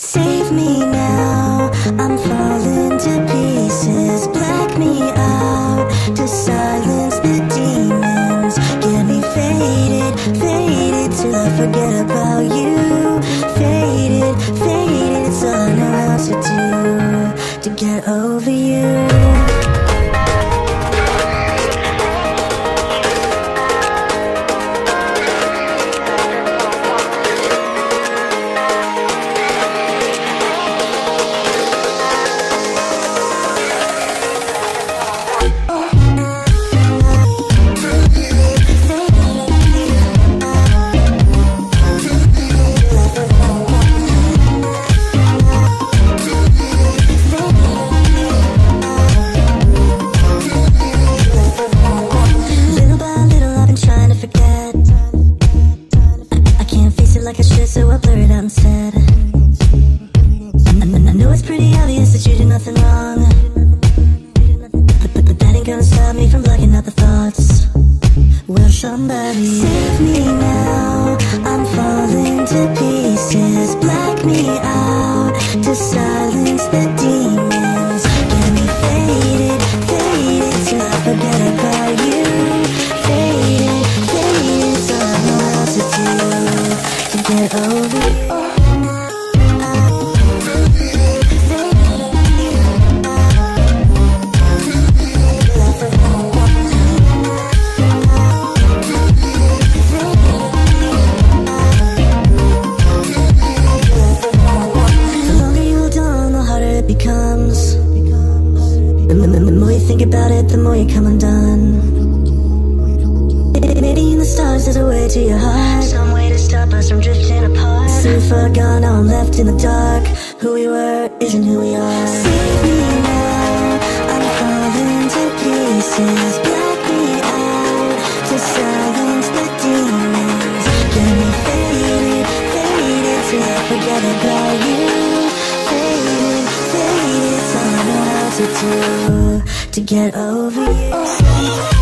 Save me now, I'm falling to pieces. Black me out to silence the demons. Get me faded, faded till I forget about you. Faded, faded, it's all I how to do to get over you. Like I should, so I blur it out instead. I, I- know it's pretty obvious that you did nothing wrong. But, but, but that ain't gonna stop me from blocking out the thoughts. Will somebody save me now? The, more you think about it, the more you come undone. Maybe in the stars there's a way to your heart. Some way to stop us from drifting apart. So far gone, now I'm left in the dark. Who we were isn't who we are. Save me now, I'm falling to pieces. Black me out to silence the demons. Get me faded, faded till I forget about to get over you.